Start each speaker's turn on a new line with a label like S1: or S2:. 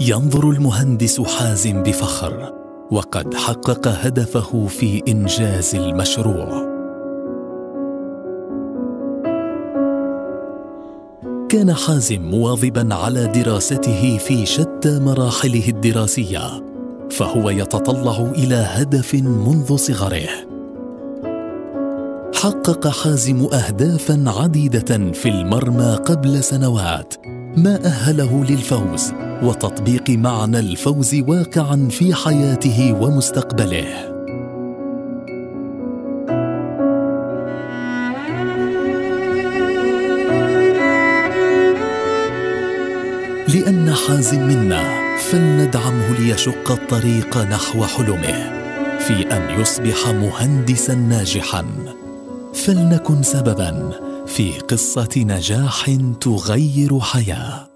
S1: ينظر المهندس حازم بفخر وقد حقق هدفه في إنجاز المشروع. كان حازم مواظبا على دراسته في شتى مراحله الدراسية فهو يتطلع إلى هدف منذ صغره. حقق حازم اهدافا عديدة في المرمى قبل سنوات ما أهله للفوز وتطبيق معنى الفوز واقعا في حياته ومستقبله. لأن حازم منا فلندعمه ليشق الطريق نحو حلمه في أن يصبح مهندسا ناجحا. فلنكن سببا في قصة نجاح تغير حياة.